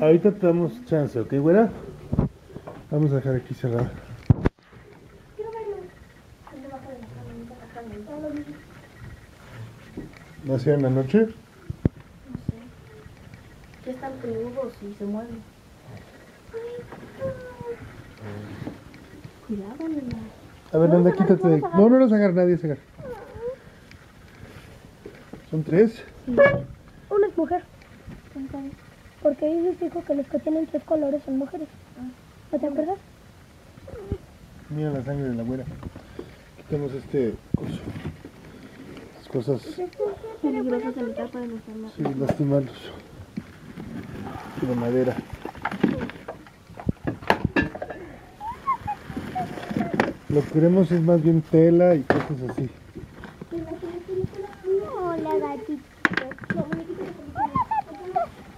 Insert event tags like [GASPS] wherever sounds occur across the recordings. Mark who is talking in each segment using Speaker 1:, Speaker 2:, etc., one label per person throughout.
Speaker 1: Ahorita te damos chance, ¿ok, güera? Vamos a dejar aquí cerrada.
Speaker 2: Quiero verlo. ¿Dónde baja de la camioneta
Speaker 1: ¿No hacía en la noche?
Speaker 2: No sé. Ya están peludos y se mueven. Cuidado, niña.
Speaker 1: A ver, anda, quítate.
Speaker 2: no
Speaker 1: de-. No, no los agarra, nadie se agarra. ¿Son tres?
Speaker 3: Una es mujer. Porque ellos dijo que los que tienen tres colores son mujeres. ¿No te acuerdas?
Speaker 1: Mira la sangre de la güera. Quitamos este coso. Las cosas,
Speaker 2: de mitad
Speaker 1: sí, lastimarlos. Y de madera. Lo que queremos es más bien tela y cosas así.
Speaker 3: Hola, gatito.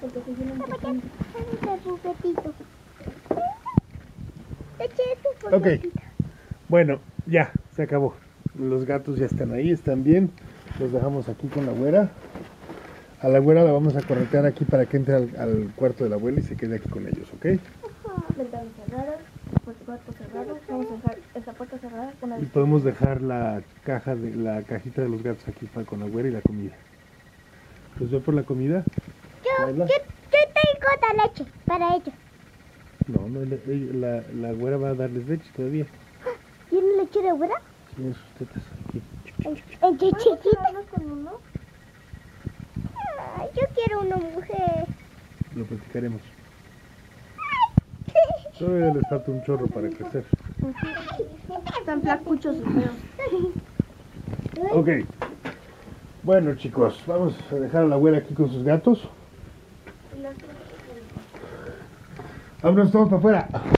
Speaker 2: Porque se llenan de gente.
Speaker 3: juguetito.
Speaker 1: Ok. Bueno, ya, se acabó. Los gatos ya están ahí, están bien. Los dejamos aquí con la güera. A la güera la vamos a corretear aquí para que entre al, al cuarto de la abuela y se quede aquí con ellos, ¿ok?
Speaker 2: Ventanas cerradas, pues cuarto cerrado. Vamos a dejar esta puerta cerrada con la
Speaker 1: Y podemos dejar la caja de la cajita de los gatos aquí para con la güera y la comida. ¿Pues voy por la comida?
Speaker 3: Yo, Tengo la leche para ellos.
Speaker 1: No, no, la, la, la güera va a darles leche todavía. [GASPS]
Speaker 3: ¿Tiene leche de güera?
Speaker 1: Tiene sus tetas aquí.
Speaker 3: ¿En, qué chiquita? Yo quiero una mujer.
Speaker 1: Lo platicaremos. Todavía les falta un chorro para crecer.
Speaker 2: Están flacuchos y feos.
Speaker 1: Ok. Bueno chicos, vamos a dejar a la abuela aquí con sus gatos. Vámonos todos para afuera.